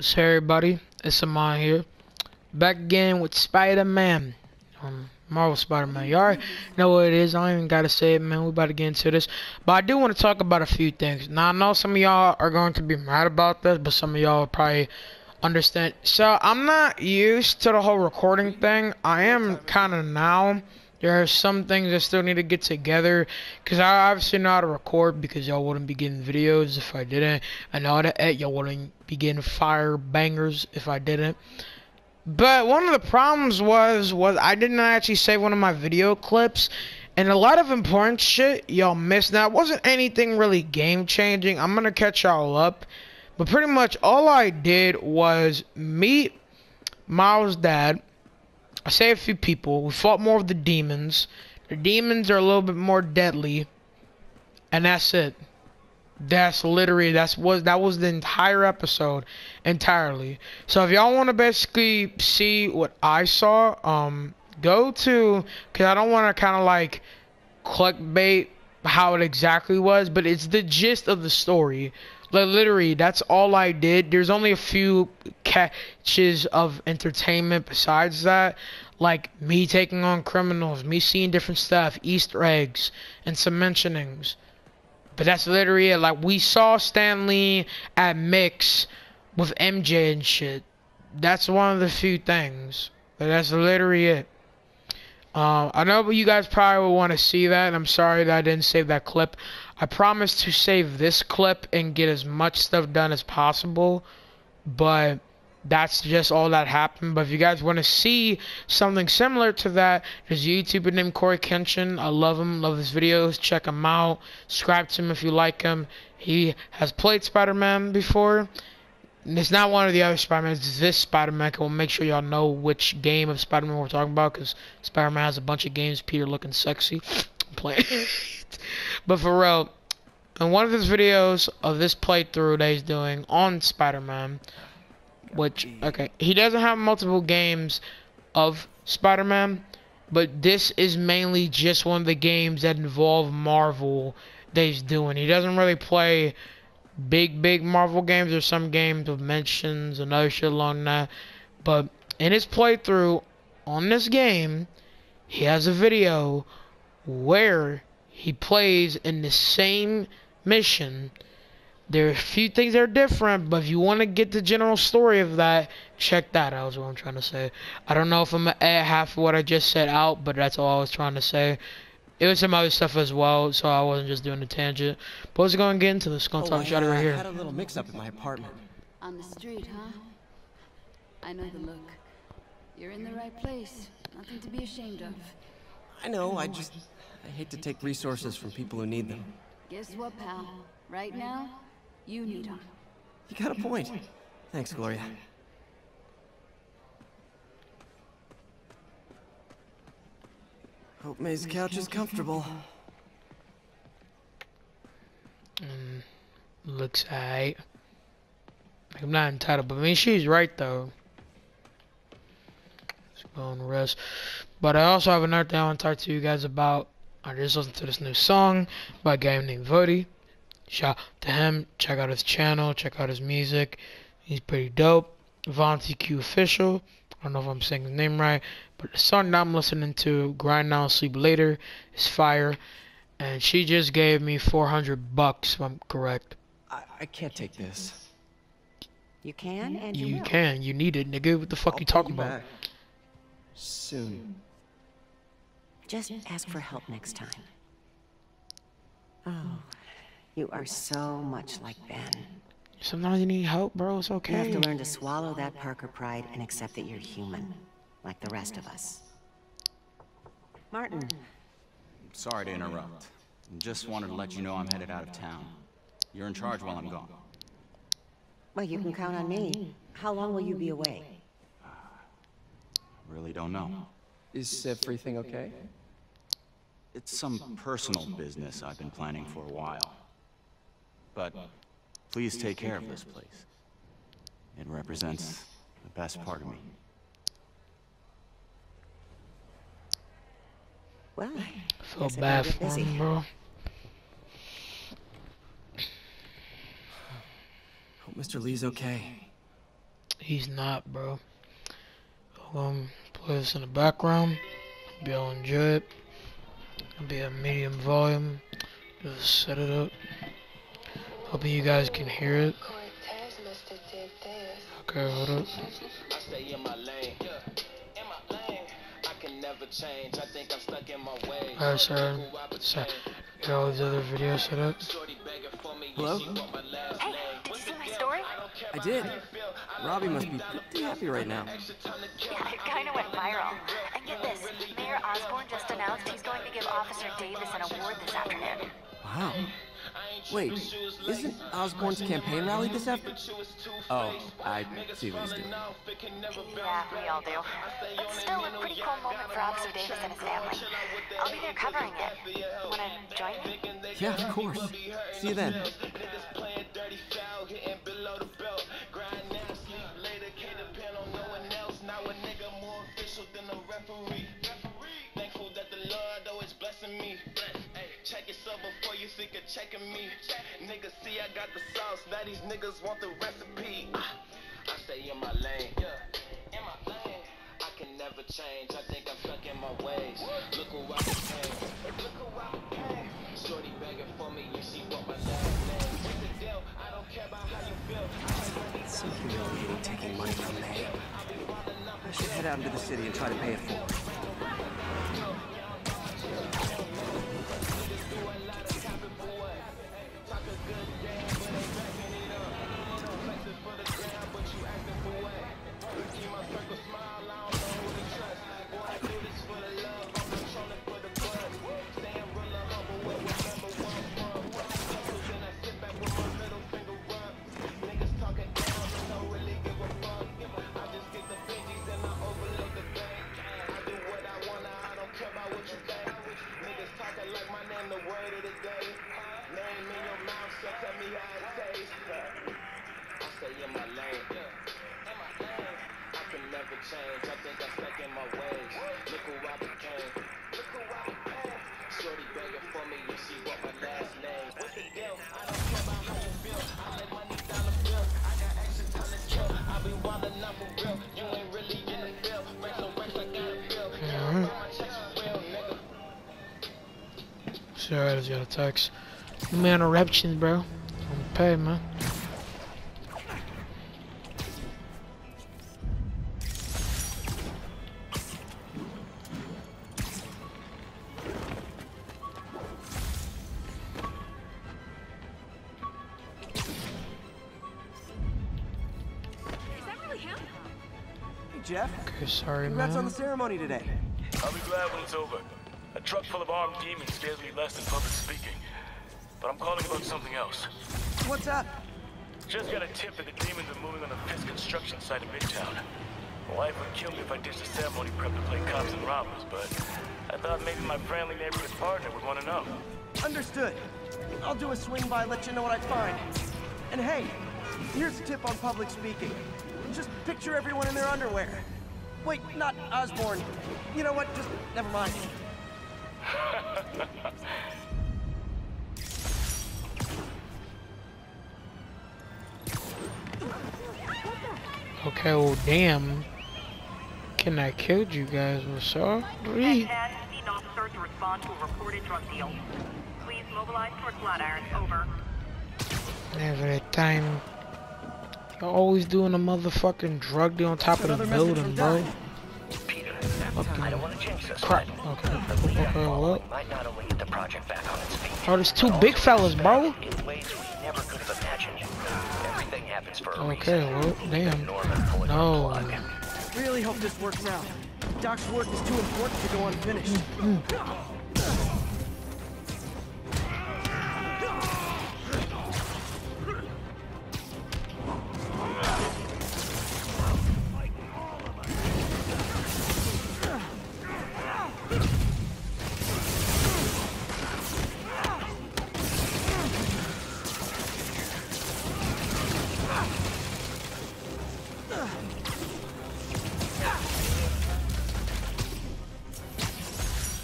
So everybody, it's Amon here. Back again with Spider-Man. Um, Marvel Spider-Man. Already know what it is. I ain't even gotta say it, man. We about to get into this. But I do want to talk about a few things. Now I know some of y'all are going to be mad about this, but some of y'all probably understand. So I'm not used to the whole recording thing. I am kind of now. There are some things I still need to get together because I obviously know how to record because y'all wouldn't be getting videos if I didn't. I know how to edit. Y'all wouldn't be getting fire bangers if I didn't. But one of the problems was was I didn't actually save one of my video clips. And a lot of important shit y'all missed. Now, it wasn't anything really game changing. I'm gonna catch y'all up. But pretty much all I did was meet Miles' dad. I saved a few people. We fought more of the demons. The demons are a little bit more deadly. And that's it. That's literally that's was that was the entire episode entirely. So if y'all want to basically see what I saw, um, go to because I don't want to kind of like clickbait how it exactly was, but it's the gist of the story. Like literally, that's all I did. There's only a few catches of entertainment besides that, like me taking on criminals, me seeing different stuff, Easter eggs, and some mentionings. But that's literally it. Like we saw Stan Lee at Mix with MJ and shit. That's one of the few things. But that's literally it. Uh, I know you guys probably will want to see that. I'm sorry that I didn't save that clip. I promised to save this clip and get as much stuff done as possible. But that's just all that happened. But if you guys want to see something similar to that, there's a YouTuber named Cory Kenshin. I love him, love his videos. Check him out. Subscribe to him if you like him. He has played Spider-Man before. And it's not one of the other Spider-Man. It's this Spider-Man. We'll make sure y'all know which game of Spider-Man we're talking about because Spider-Man has a bunch of games. Peter looking sexy. playing. but for real, in one of his videos of this playthrough that he's doing on Spider-Man, which okay, he doesn't have multiple games of Spider-Man, but this is mainly just one of the games that involve Marvel that he's doing. He doesn't really play big, big Marvel games. There's some games with mentions and other shit along that. But in his playthrough on this game, he has a video where he plays in the same mission. There are a few things that are different, but if you want to get the general story of that, check that out is what I'm trying to say. I don't know if I'm going to add half of what I just said out, but that's all I was trying to say. It was some other stuff as well, so I wasn't just doing a tangent. But let's go and get into this. Gonna Oh, talk I, shot right here. I had a little mix-up at my apartment. On the street, huh? I know the look. You're in the right place. Nothing to be ashamed of. I know, I just... I hate to take resources from people who need them. Guess what, pal? Right now, you need them. You got a point. Thanks, Gloria. Hope May's couch is comfortable. Mm, looks alright. Like, I'm not entitled, but I mean, she's right though. Let's go and rest. But I also have another thing I want to talk to you guys about. I just listened to this new song by a guy named Vody. Shout out to him. Check out his channel. Check out his music. He's pretty dope. Vonti Q Official. I don't know if I'm saying his name right, but the song that I'm listening to, Grind Now, Sleep Later, is fire. And she just gave me 400 bucks, if I'm correct. I, I can't take this. You can and you, You will. can. You need it, nigga. What the fuck I'll you pay talking about? back. Soon. Just ask for help next time. Oh, you are so much like Ben. Sometimes you need help, bro. It's okay. You have to learn to swallow that Parker pride and accept that you're human, like the rest of us. Martin, mm. Sorry to interrupt. Just wanted to let you know I'm headed out of town. You're in charge while I'm gone. well, you can count on me. How long will you be away? Really don't know. Is everything okay? It's some personal business I've been planning for a while. But please take care of this place. It represents the best part of me. Well, Feel Yes, I bad for busy. him, bro. Hope Mr. Li's okay. He's not, bro. Um, play this in the background. Be able to enjoy it. It'll be a medium volume. Just set it up. Hoping you guys can hear it. Okay, hold up. I stay in my lane. In my lane. I can never change. I think I'm stuck in my ways. Alright, sorry. sorry. Got all these other videos set up. Hello? Hey, did you see my story? I did. Robbie must be pretty happy right now. Yeah, it kind of went viral. And get this, Mayor Osborn just announced he's going to give Officer Davis an award this afternoon. Wow. Wait, isn't Osborn's campaign rally this afternoon? Oh, I see what he's doing. Yeah, we all do. But still a pretty cool moment for Officer Davis and his family. I'll be there covering it. Wanna join me? Yeah, of course. See you then. Think of checking me. Niggas see I got the sauce, now these niggas want the recipe. I stay in my lane, yeah, in my lane. I can never change. I think I'm stuck in my ways. Look who I became. Look who I became. Shorty begging for me. You see what my last name. What's the deal? I don't care about how you feel. So humiliating taking money from May. I should head out into the city and try to pay it forward. Sorry, I just got a text. Man, eruptions, bro. I'm paid, man. Hey, Jeff. Okay, sorry, Congrats on the ceremony today. I'll be glad when it's over. A truck full of armed demons scares me less than public speaking. But I'm calling about something else. What's up? Just got a tip that the demons are moving on the Fisk construction site in Midtown. My wife would kill me if I ditched the ceremony prep to play cops and robbers, but I thought maybe my friendly neighborhood partner would want to know. Understood. I'll do a swing by, let you know what I find. And hey, here's a tip on public speaking. Just picture everyone in their underwear. Wait, not Osborn. You know what? Just never mind. Okay, well, damn. Can I killed you guys? Well, sorry. Ten, need officer to respond to a reported drug deal. Please mobilize towards Flatiron. Over. Every time. You're always doing a motherfucking drug deal on top of the building, bro. Doc. Peter, Fucking I don't want to jinx this, crap. but Okay, the leader okay, well. might not only get the project back on its feet. Oh, there's two big fellas, bro. In ways we never could have imagined. Everything happens for a Okay, reason. well, damn. Norman pulling No. the plug. Really hope this works out. Doc's work is too important to go unfinished. Mm, mm.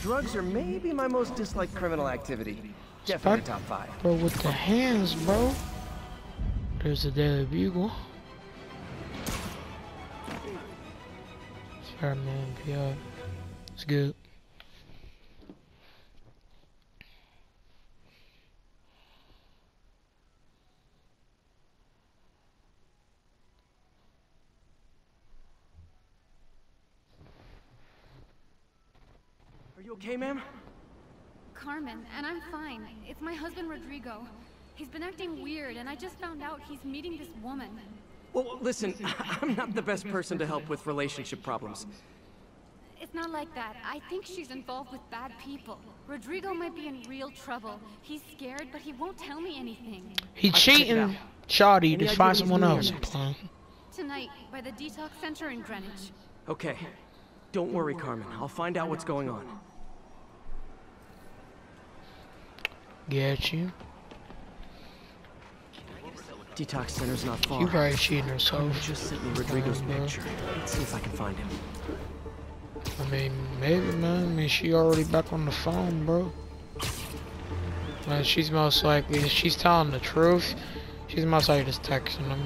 drugs are maybe my most disliked criminal activity. Definitely Start, top five. Bro, with the hands, bro. There's a Daily Bugle. Spider-Man, yeah. It's good. Okay, ma'am? Carmen, and I'm fine. It's my husband Rodrigo. He's been acting weird, and I just found out he's meeting this woman. Well, listen, I'm not the best person to help with relationship problems. It's not like that. I think she's involved with bad people. Rodrigo might be in real trouble. He's scared, but he won't tell me anything. He I'll check it cheating. out. Shoddy, Any just find someone else. Tonight, by the detox center in Greenwich. Okay. Don't worry, Carmen. I'll find out what's going on. Get you. Detox center's not far. You probably cheating Carmen herself. just sent me Rodrigo's Fine, picture. Let's see if I can find him. I mean, maybe, man. I mean, she already back on the phone, bro. Man, she's most likely, she's telling the truth, she's most likely just texting him.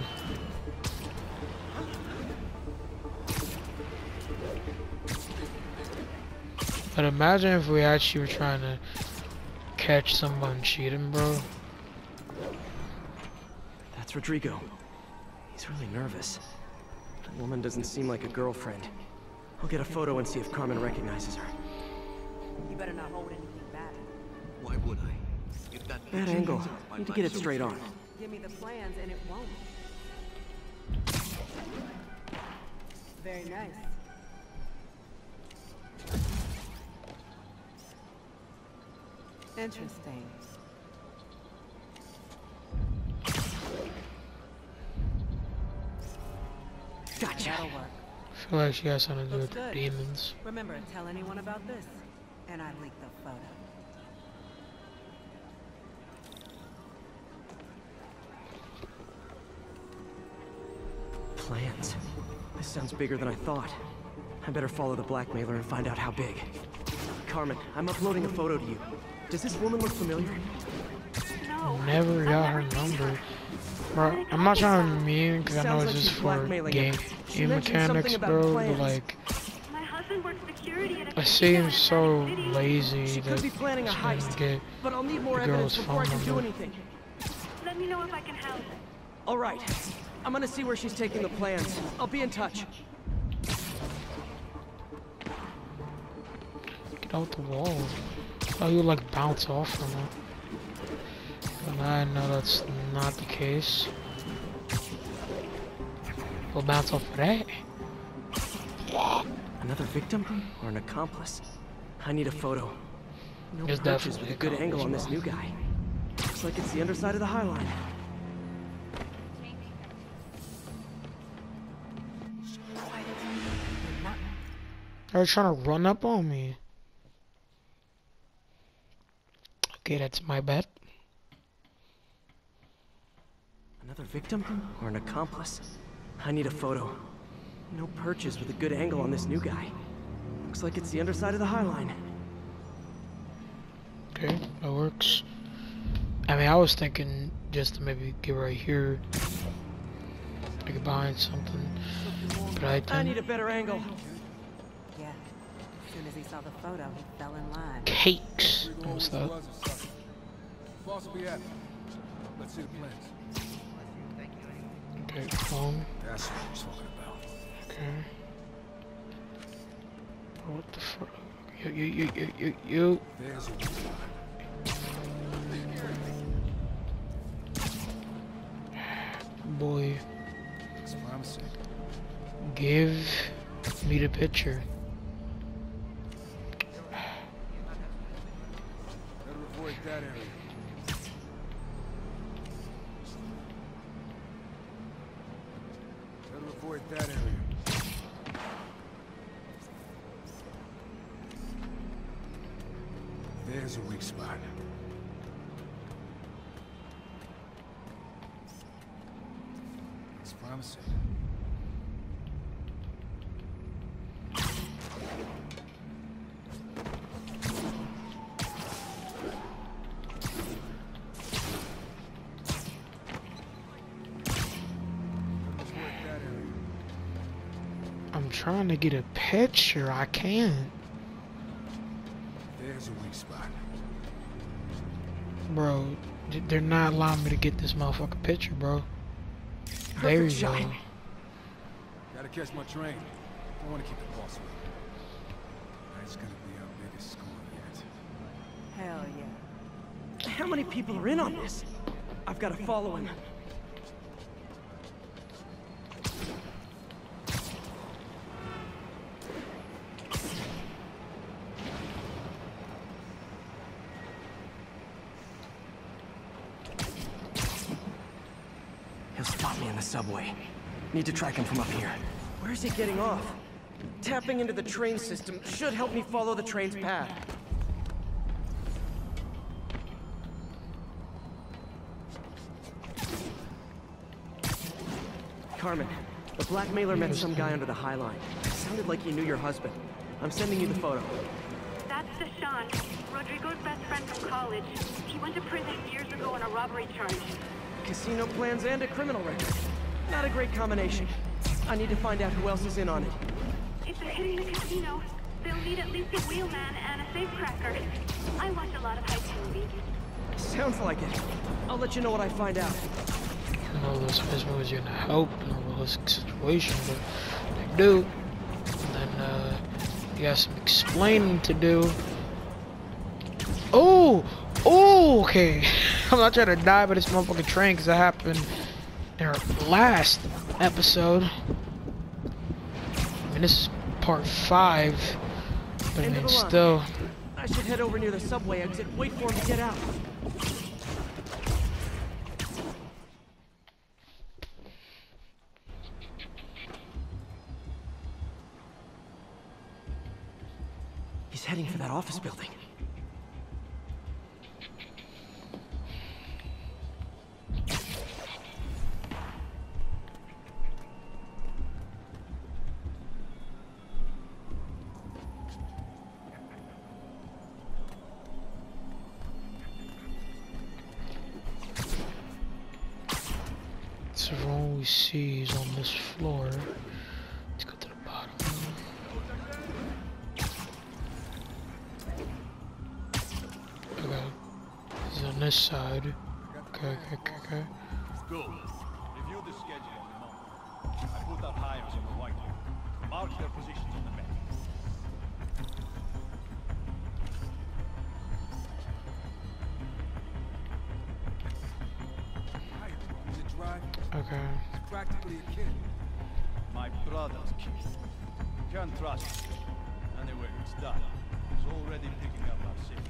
But imagine if we actually were trying to catch someone cheating, bro. That's Rodrigo. He's really nervous. That woman doesn't seem like a girlfriend. I'll get a photo and see if Carmen recognizes her. You better not hold anything back. Why would I? If that Bad angle. ends Need to get it straight on. Give me the plans and it won't. Very nice. Interesting. Gotcha. That'll work. I feel like she has something to do with Looks the good. demons. Remember, tell anyone about this, and I leak the photo. Plans. This sounds bigger than I thought. I better follow the blackmailer and find out how big. Carmen, I'm uploading a photo to you. Does this woman look familiar? Never got her number. Bro, I'm not trying to be mean because I know Sounds it's like just for blackmailing game, him. Game mechanics, about bro. But like, My husband works security at a it seems so lazy She that could be planning a heist, get but I'll need more evidence girl's before I can do anything. Let me know if I can help. All right. I'm gonna see where she's taking the plans. I'll be in touch. Get out the wall. Oh, you like bounce off from it. But I know that's not the case. We'll bounce off of that. Another victim or an accomplice? I need a photo. No It's purchase with definitely a good angle on this new guy. Looks like it's the underside of the High Line. They're trying to run up on me. Okay, that's my bet. Another victim or an accomplice? I need a photo. No purchase with a good angle on this new guy. Looks like it's the underside of the High Line. Okay, that works. I mean, I was thinking just to maybe get right here. Like behind something. But I I need a better angle. Yeah. As soon as he saw the photo, he fell in line. cakes. What's that? Boss will be happy. Let's see the plans. Okay, phone. That's what I'm talking about. Okay. What the fuck? You, you, you, you, you, you. There's a Boy, promising. give me the picture. Better avoid that area. Better avoid that area. There's a weak spot. It's promising. I'm trying to get a picture. I can't. There's a weak spot. Bro, th- they're not allowing me to get this motherfucking picture, bro. There you go. Gotta catch my train. I want to keep the boss away. That's gonna be our biggest score yet. Hell yeah. How many people are in on this? I've got to follow him. He'll spot me in the subway. Need to track him from up here. Where's he getting off? Tapping into the train system should help me follow the train's path. Carmen, the blackmailer met some guy under the High Line. Sounded like he knew your husband. I'm sending you the photo. That's Deshaun, Rodrigo's best friend from college. He went to prison years ago on a robbery charge. Casino plans and a criminal record. Not a great combination. I need to find out who else is in on it. If they're hitting the casino, they'll need at least a wheelman and a safecracker. I watch a lot of heist movies. Sounds like it. I'll let you know what I find out. I know those face movies are gonna help in a realistic situation, but they do. And then uh, you got some explaining to do. Oh, oh, okay. I'm not trying to die by this motherfucking train because that happened our last episode. I mean, this is part five, but I mean, of the line. still. I should head over near the subway exit, wait for him to get out. He's heading for that office building. All we see is on this floor. Let's go to the bottom. Okay. This is on this side. Okay, okay, okay, okay. Good. Review the schedule on the map. I put out hires on the whiteboard. Mark their positions on the map. Is it dry? Okay. Practically a kid. My brother's kid. Can't trust him. Anyway, it's done. He's already picking up our signal.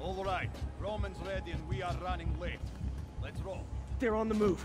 All right, Roman's ready and we are running late. Let's roll. They're on the move.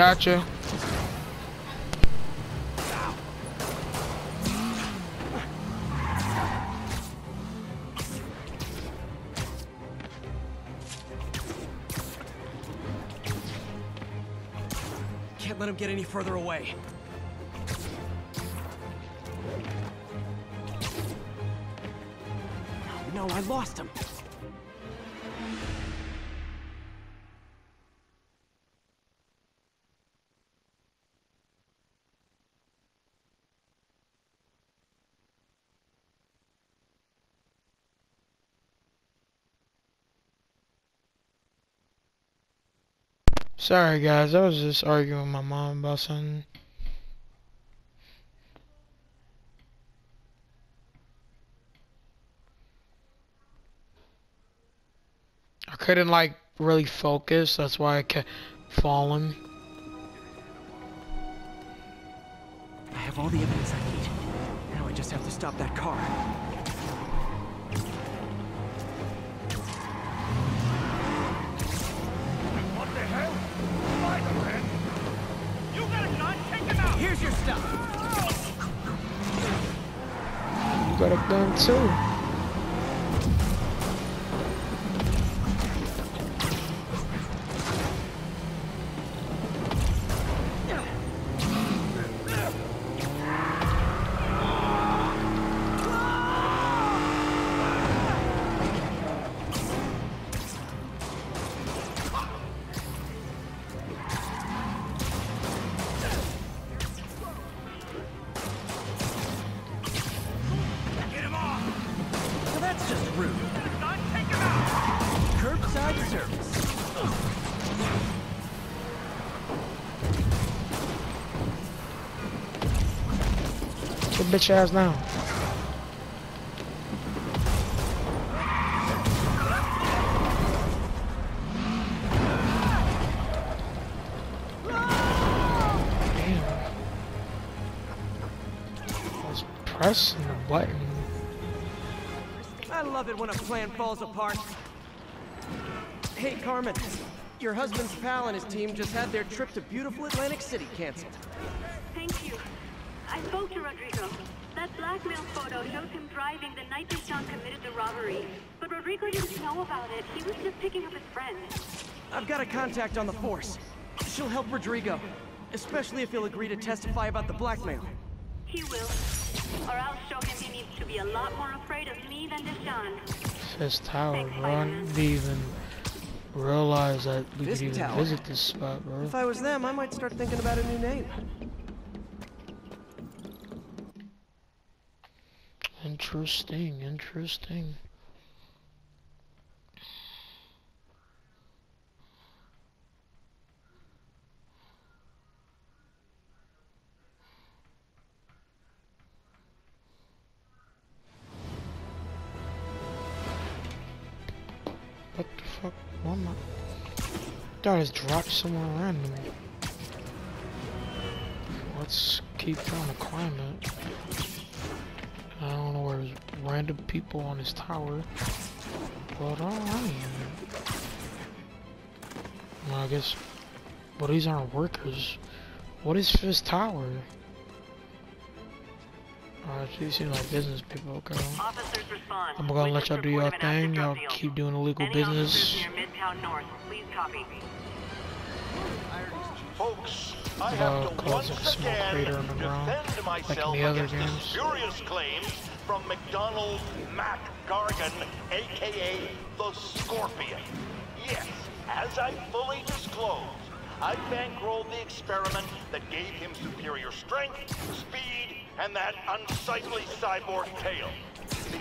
Gotcha. Can't let him get any further away. No, I lost him. Sorry guys, I was just arguing with my mom about something. I couldn't like really focus, that's why I kept falling. I have all the evidence I need. Now I just have to stop that car. Here's your stuff. You got a gun too. Bitch ass down. Damn. I was pressing the button. I love it when a plan falls apart. Hey, Carmen. Your husband's pal and his team just had their trip to beautiful Atlantic City canceled. Thank you. I spoke to Rodrigo. That blackmail photo shows him driving the night Deshaun committed the robbery. But Rodrigo didn't know about it. He was just picking up his friend. I've got a contact on the force. She'll help Rodrigo, especially if he'll agree to testify about the blackmail. He will. Or I'll show him he needs to be a lot more afraid of me than Deshaun. Fisk Tower, bro. I didn't even realize that we Fisk could even Tower? visit this spot, bro. If I was them, I might start thinking about a new name. Interesting, interesting. What the fuck? What am I? Thought I just dropped somewhere random. Let's keep trying to climb it. I don't know where there's random people on this tower. But uh, alright. Well, I guess. Well, these aren't workers. What is Fisk Tower? Uh, alright, these seem like business people, okay. I'm gonna let y'all do your thing. Y'all keep doing illegal Any business. Folks, I have to once like again crater on the ground, defend myself the other against the games. spurious claims from MacDonald Mac Gargan, aka the Scorpion. Yes, as I fully disclosed, I bankrolled the experiment that gave him superior strength, speed, and that unsightly cyborg tail.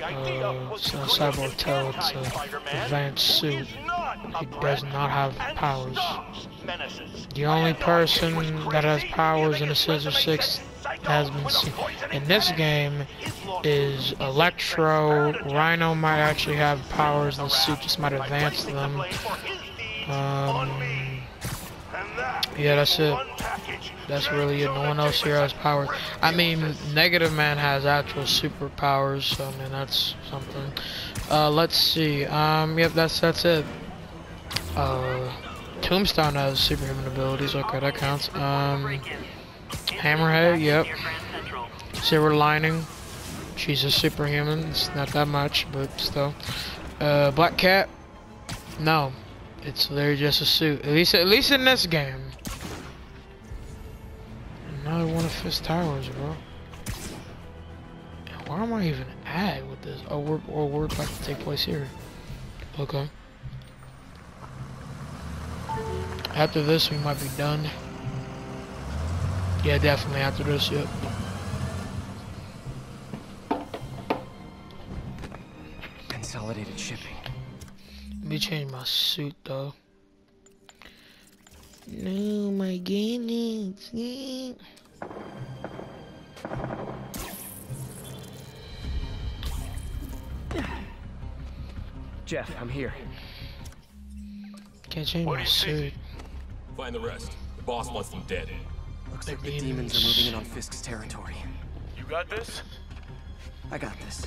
Uh, it's a cyborg an tail, it's a advanced suit. is not a He does not have powers. The only person that has powers in the Sinister Six has been seen in this game is Electro. Rhino might actually have powers. The suit just might advance them. Um, yeah, that's it. That's really it. No one else here has powers. I mean, Negative Man has actual superpowers, so I mean that's something. Uh, let's see. Um, yep, that's that's it. Uh, Tombstone has superhuman abilities. Okay, that counts. Um, Hammerhead. Yep. Silver Lining. She's a superhuman. It's not that much, but still. Uh, Black Cat. No, it's they're just a suit. At least, at least in this game. Another one of Fisk Towers, bro. And Where am I even at with this? Oh, we're, oh, we're about to take place here. Okay. After this, we might be done. Yeah, definitely after this, yep. Consolidated shipping. Let me change my suit, though. No, my goodness. Yeah. Jeff, I'm here. Can't change my suit. Find the rest. The boss wants them dead. Looks like the demons are moving in on Fisk's territory. You got this? I got this.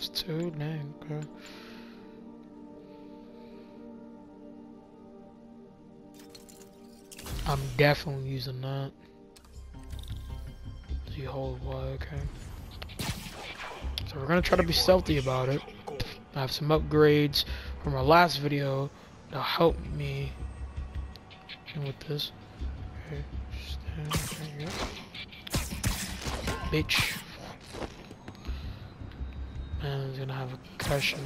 Cost two, dang, okay. I'm definitely using that. The whole why, okay. So we're gonna try to be stealthy about it. I have some upgrades from our last video that'll help me with this. Okay. Bitch. And it's gonna have a concussion.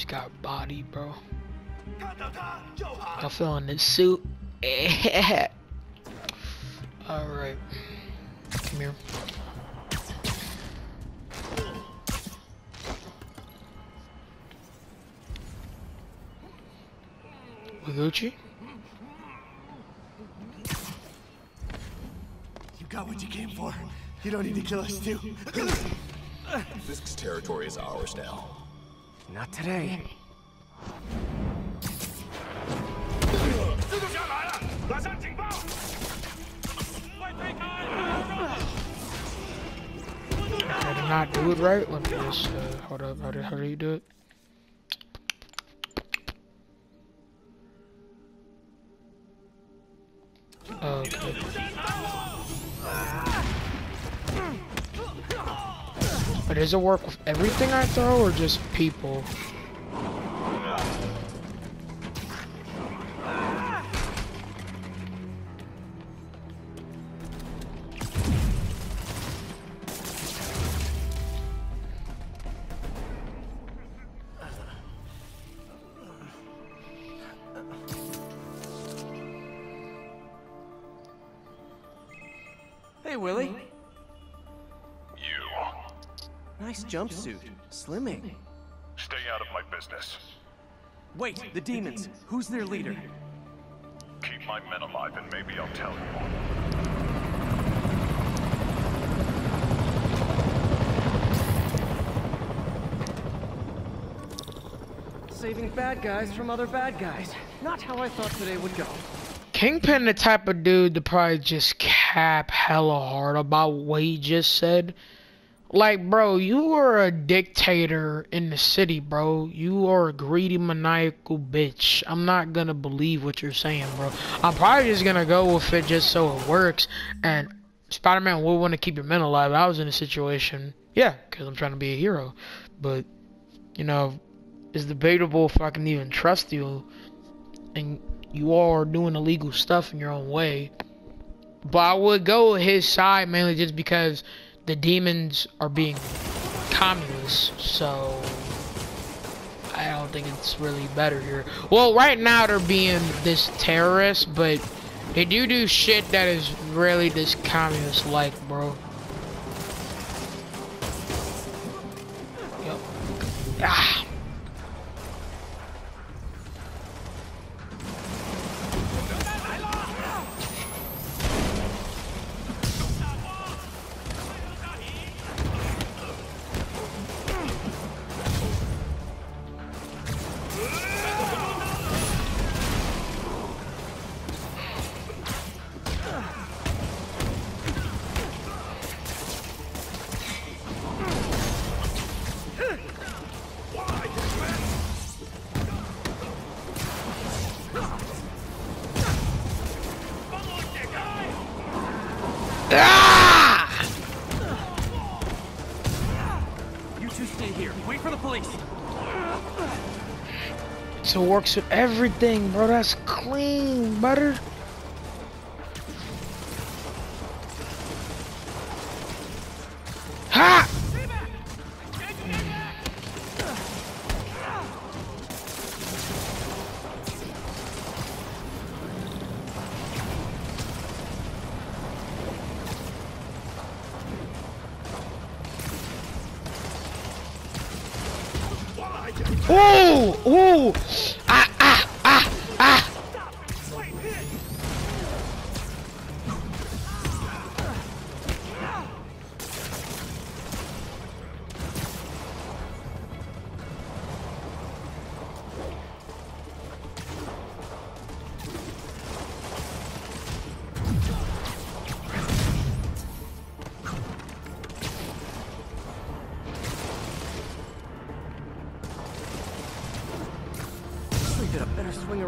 Man, this got body, bro. I'm feeling this suit. Alright. Come here. We Gucci? You got what you came for. You don't need to kill us too. Fisk's territory is ours now. Not today. I did not do it right. Let me just, uh, hold up. How do, how do you do it? But does it work with everything I throw or just people? Jumpsuit. Slimming. Stay out of my business. Wait, the demons. Who's their leader? Keep my men alive and maybe I'll tell you. Saving bad guys from other bad guys. Not how I thought today would go. Kingpin the type of dude to probably just cap hella hard about what he just said. Like, bro, you are a dictator in the city, bro. You are a greedy, maniacal bitch. I'm not gonna believe what you're saying, bro. I'm probably just gonna go with it just so it works. And Spider-Man would want to keep your men alive. I was in a situation, yeah, because I'm trying to be a hero. But you know, it's debatable if I can even trust you, and you are doing illegal stuff in your own way. But I would go his side mainly just because the demons are being communists. So I don't think it's really better here. Well, right now they're being this terrorist, but they do do shit that is really this communist-like, bro. So works with everything, bro. That's clean, butter.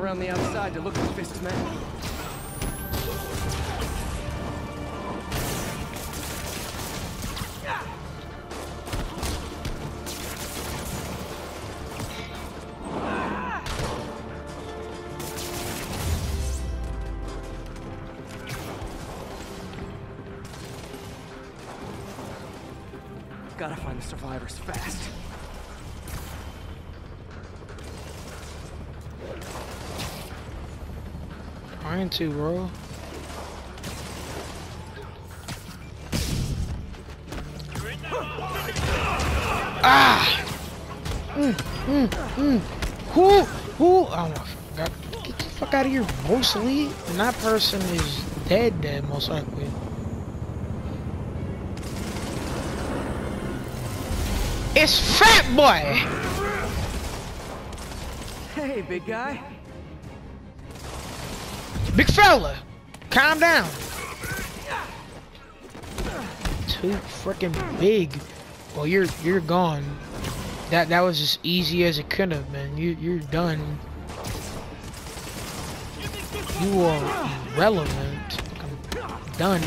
Around the outside to look at Fisk's men. Gotta find the survivors fast. To, bro. Ah! Mm, mm, mm. Who? Who? Oh, I forgot. Get the fuck out of here, mostly. And that person is dead, dead, most likely. It's Fat Boy! Hey, big guy. Big fella! Calm down. Too freaking big. Well, you're you're gone. That that was as easy as it could have been. You you're done. You are irrelevant. I'm done.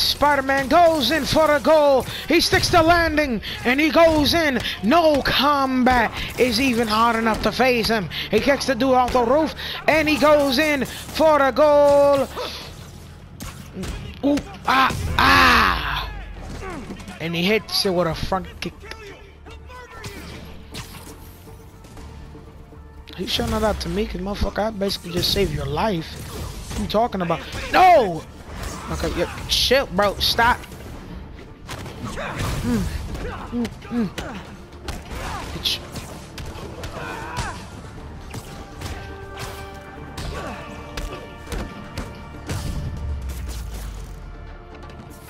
Spider-Man goes in for the goal. He sticks the landing and he goes in. No combat is even hard enough to phase him. He kicks the dude off the roof and he goes in for the goal. Ooh, ah, ah. And he hits it with a front kick. You showing that out to me, cause motherfucker, I basically just saved your life. What you talking about? No! Okay, yeah, chill, bro. Stop. Mm, mm, mm. Bitch.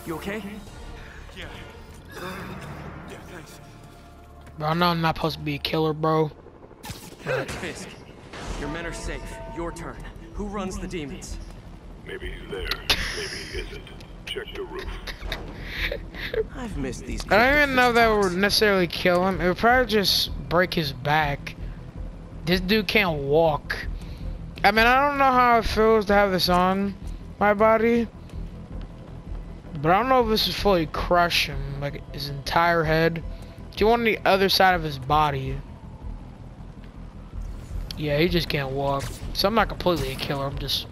You okay? Yeah. Yeah, thanks. Bro, I know I'm not supposed to be a killer, bro. Fisk, your men are safe. Your turn. Who runs the demons? Maybe he's there. Maybe he isn't. Check the roof. I've missed these. I don't even know that would necessarily kill him. It would probably just break his back. This dude can't walk. I mean, I don't know how it feels to have this on my body. But I don't know if this would fully crush him, like his entire head. Do you want the other side of his body? Yeah, he just can't walk. So I'm not completely a killer. I'm just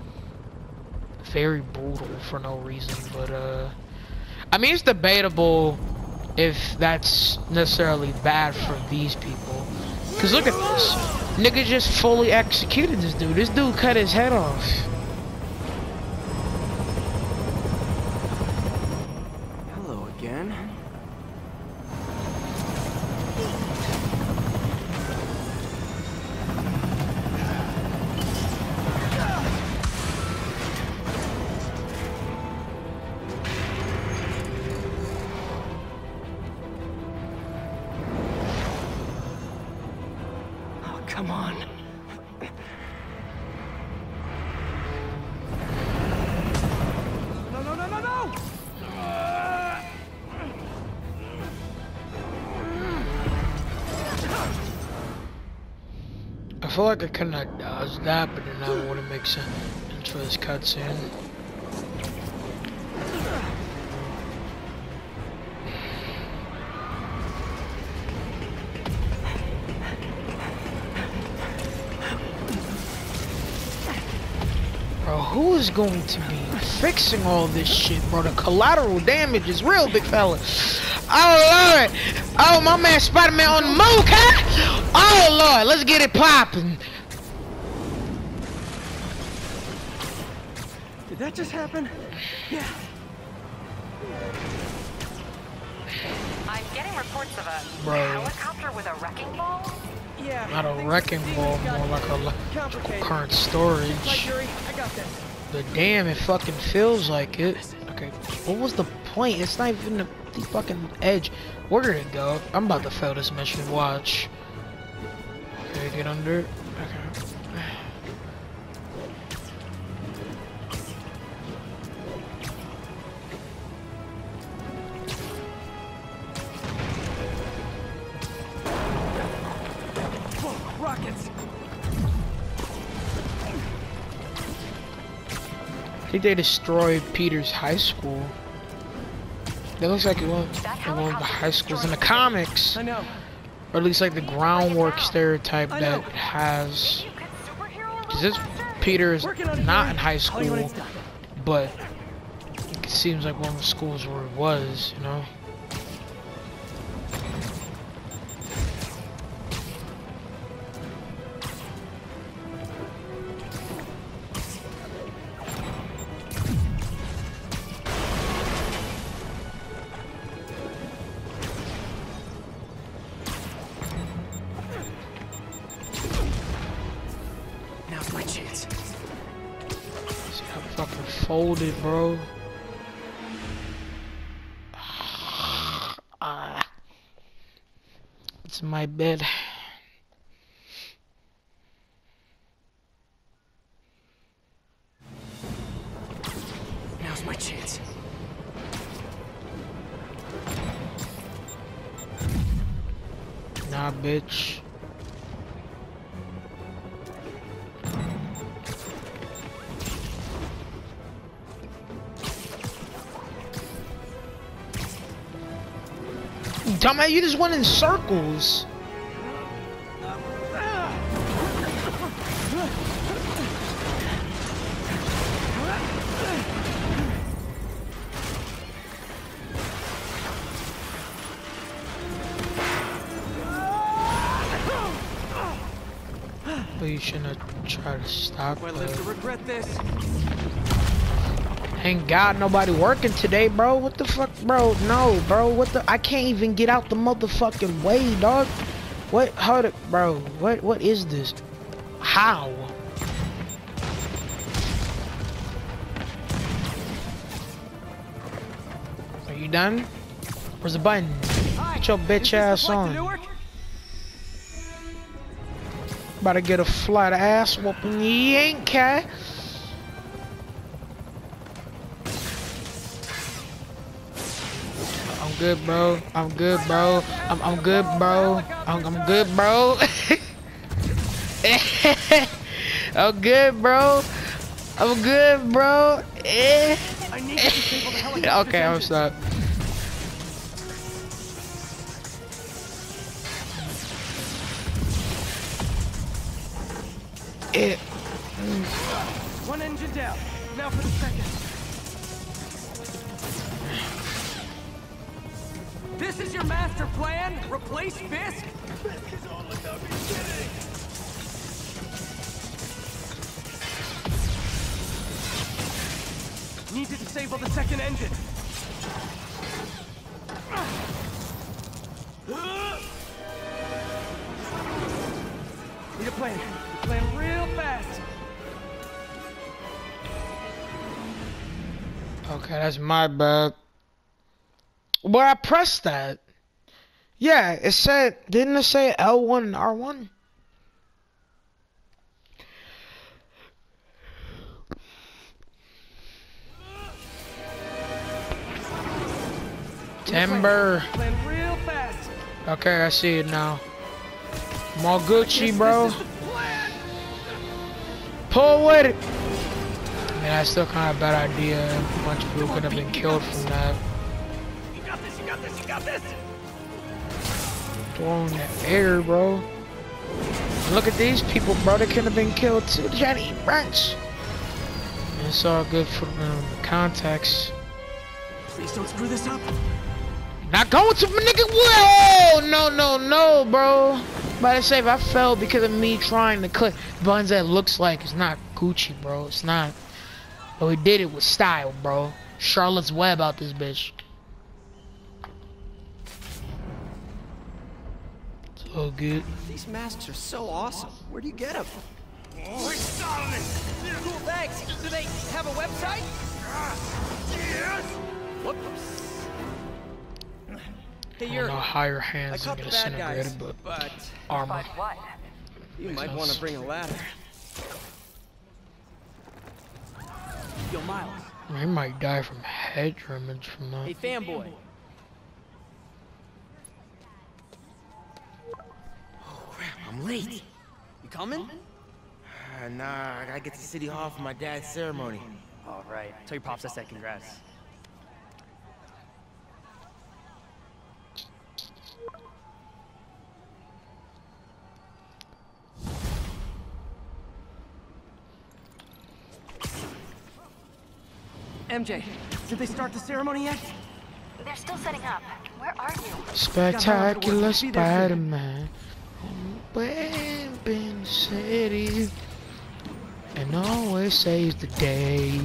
very brutal for no reason. But uh, I mean, it's debatable if that's necessarily bad for these people. Cause look at this, nigga just fully executed this dude. This dude cut his head off. That, but then that wouldn't make sense for this cutscene. Bro, who is going to be fixing all this shit, bro? The collateral damage is real, big fella. Oh, Lord. Oh, my man Spider-Man on the move, huh? Oh, Lord. Let's get it popping. Did that just happen? Yeah. I'm getting reports of a Bro. helicopter with a wrecking ball. Yeah. Not a wrecking ball, more like a le- Complicated. current storage. Yuri, I got this. But damn, it fucking feels like it. Okay, what was the point? It's not even the, the fucking edge. Where did it go? I'm about to fail this mission. Watch. Okay, get under. Think they destroyed Peter's high school. That looks like it was one of the high schools in the comics. I know. Or at least like the groundwork stereotype that it has. Cause this Peter is not in high school, but it seems like one of the schools where it was, you know. Folded, bro. Ah. It's my bed. Just went in circles. But you shouldn't have tried to stop I live to regret this? Ain't got nobody working today, bro. What the fuck, bro? No, bro. What the? I can't even get out the motherfucking way, dog. What? Hold it, bro. What? What is this? How? Are you done? Where's the button? Get your bitch ass on. About to get a flat ass whooping. You ain't cat. Good, bro. I'm good, bro. I'm, I'm good, bro. I'm, I'm good, bro. I'm good, bro. I'm good, bro. Okay, I'm. It. One engine down. Now for the second. This is your master plan? Replace Fisk? Fisk is all about Need to disable the second engine. Need a plan. Plan real fast. Okay, that's my bad. But I pressed that. Yeah, it said, didn't it say L1 and R1? Timber. Plan real fast. Okay, I see it now. I'm Gucci, bro. Pull with it. Man, that's still kind of a bad idea. A bunch of people could have been killed from that. Got this, you got this, you got this. Throwing the air, bro. Look at these people, bro. They could have been killed too. They trying to eat brunch. It's all good for um, context. Please don't screw this up. Not going to my nigga. Whoa! No, no, no, bro. I say if I fell because of me trying to click buttons that looks like it's not Gucci, bro. It's not. But we did it with style, bro. Charlotte's Web out this bitch. It's all good. These masks are so awesome. Where do you get them? Oh, Solomon! Cool, thanks. Do they have a website? Yes. Whoops. Hey, you're. don't know hands I are caught gonna the bad guys, but, but armor. you might want to bring a ladder. Yo, Miles. He might die from head damage from that. Hey, fanboy. I'm late. You coming? Uh, nah, I gotta get to City Hall for my dad's ceremony. All right. Tell your pops I said congrats. MJ, did they start the ceremony yet? They're still setting up. Where are you? Spectacular Be there soon. Spider-Man. Webbing City. And always saves the day.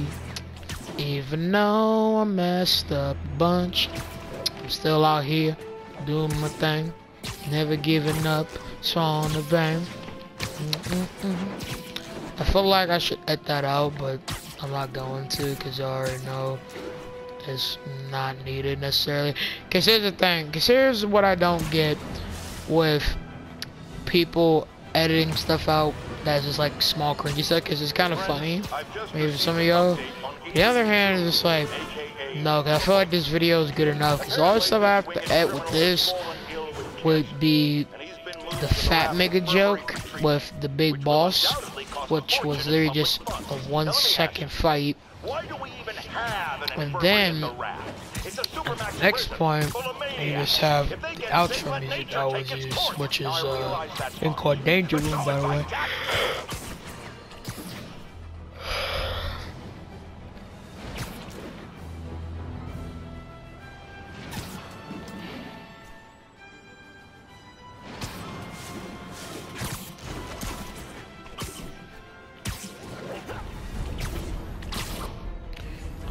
Even though I messed up a bunch, I'm still out here doing my thing. Never giving up, so on the vein. I feel like I should edit that out, but I'm not going to because I already know it's not needed necessarily. Because here's the thing, because here's what I don't get with people editing stuff out that's just like small cringy stuff because it's kind of funny. Maybe some of y'all. The other hand is just like, no, 'cause I feel like this video is good enough. Because all the stuff I have to edit with this would be the fat mega joke with the big boss, which was literally just a one second fight. And then, next point, you just have the outro music I always use, which is uh, called Danger Room, by the way.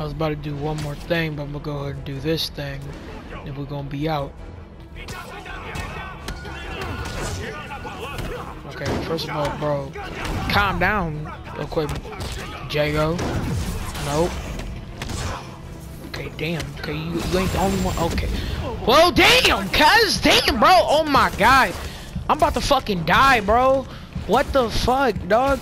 I was about to do one more thing, but I'm gonna go ahead and do this thing, and we're gonna be out. Okay, first of all, bro, calm down real quick. Jago. Nope. Okay, damn. Okay, you, you ain't the only one. Okay. Well, damn, cuz. Damn, bro. Oh my god. I'm about to fucking die, bro. What the fuck, dog?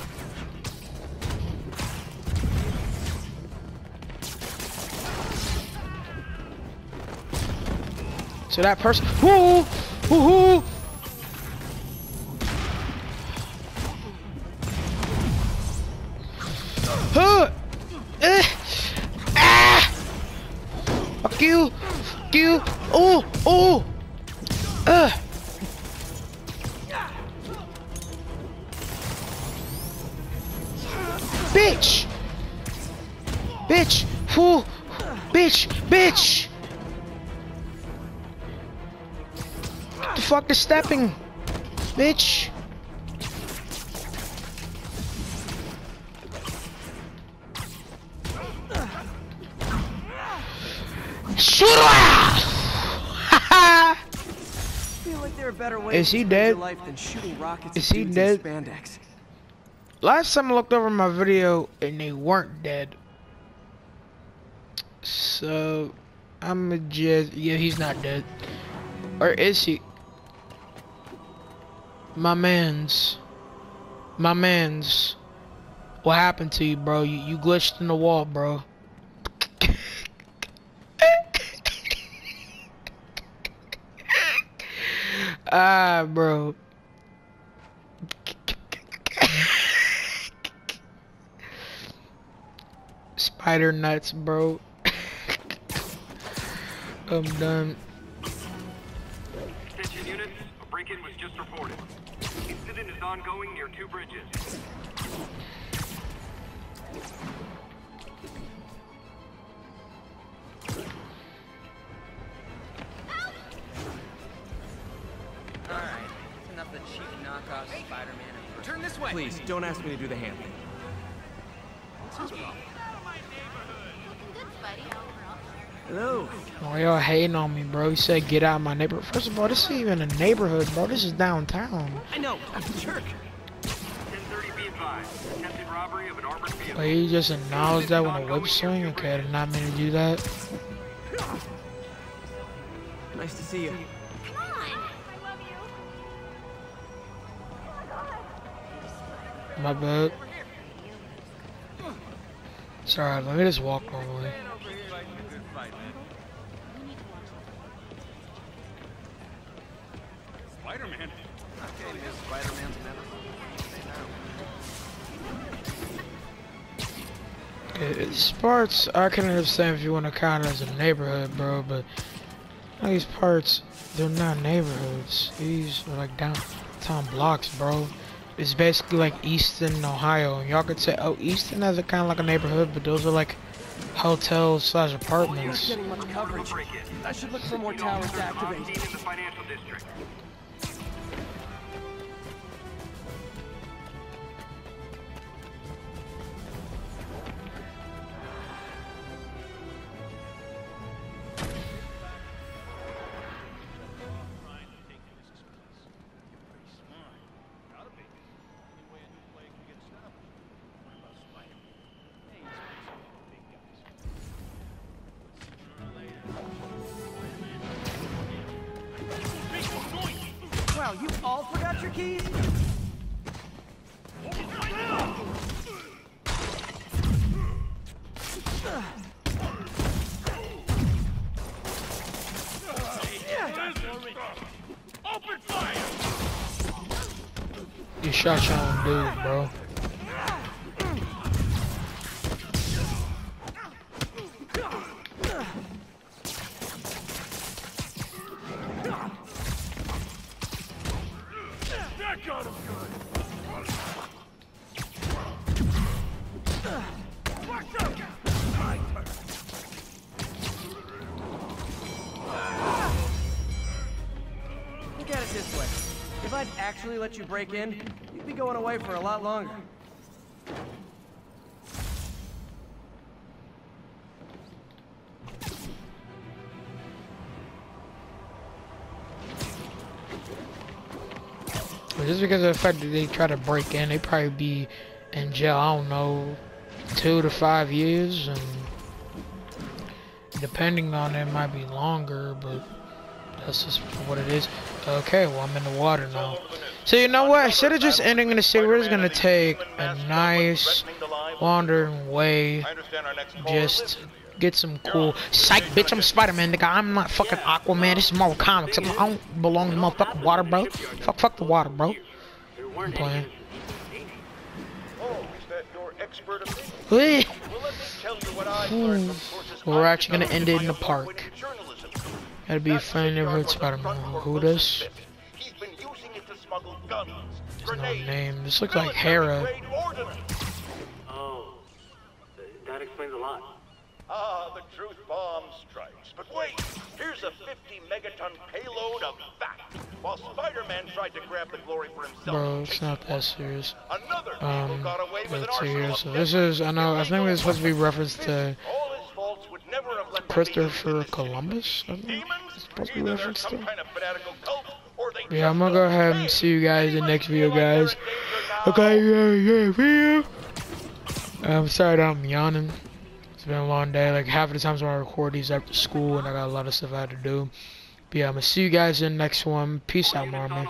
So that person. Whoo! Woohoo! Is he dead? life than shooting rockets Is he dead? Spandex. Last time I looked over my video and they weren't dead. So I'm just yeah, he's not dead. Or is he? My man's my man's what happened to you, bro? You you glitched in the wall, bro. Ah, bro. Spider nuts, bro. I'm done. Attention units, a break-in was just reported. Incident is ongoing near two bridges. Knockoff Spider-Man. Turn this way. Please, don't ask me to do the hand thing. What's his problem? Hello. Why y'all hating on me, bro? He said get out of my neighborhood. First of all, this isn't even a neighborhood, bro. This is downtown. I know, I'm a jerk. 1030 be advised. Attempted robbery of an armored vehicle. Like, he just acknowledged that when a whip swing? Okay, I did not mean to do that. Nice to see you. My bad. Sorry, let me just walk normally. Spider-Man? Okay, Miss Spider-Man's these parts, I can understand if you want to count as a neighborhood, bro, but these parts, they're not neighborhoods. These are like downtown blocks, bro. It's basically like Easton, Ohio. Y'all could say, oh, Easton has a kind of like a neighborhood, but those are like hotels slash Not apartments. getting much coverage. I should look for more towers to activate. Let you break in, you'd be going away for a lot longer. Just because of the fact that they try to break in, they probably be in jail, I don't know, two to five years, and Depending on it, it might be longer, but that's just what it is. Okay, well I'm in the water now. So you know what? Instead of just ending in the city, we're just gonna take a nice wandering way. Just get some cool. Psych, bitch! I'm Spider-Man, nigga. I'm not fucking Aquaman. This is Marvel Comics. I don't belong in motherfucking water, bro. Fuck, fuck the water, bro. I'm playing. We're actually gonna end it in the park. That'd be funny neighborhood Spider-Man. Who this? There's no name. This looks like Hera. Oh, that explains a lot. Ah, the truth bomb strikes. But wait, here's a 50 megaton payload of fact. While Spider-Man tried to grab the glory for himself, Bro, it's not that serious. Um, that's serious. So this is, I know, I think it's supposed to be reference to Christopher Columbus. I think it's supposed to be reference to. Yeah, I'm gonna go ahead and see you guys in the next video, guys. Okay, yeah, yeah, video. I'm sorry I'm yawning. It's been a long day. Like half of the times when I record these after school, and I got a lot of stuff I had to do. But yeah, I'm gonna see you guys in the next one. Peace out, Marmy.